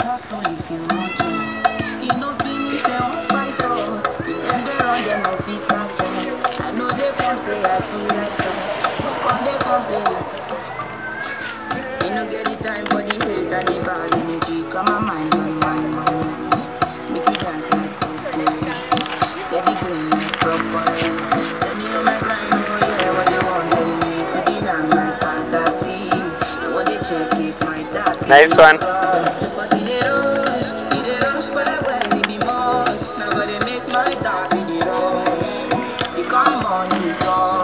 hustle if you want to. Finish, they won't fight us. They run, no fit catch us. I know they come say I like they come say no get the time for the hate and the bad energy. Come on, mind on mind. Make you dance like Coco. Steady going like on my grind, what they want. Cooking on my fantasy. Want to check if my dad. Nice one. Now go dey make my dog, he dey rush. He come on, come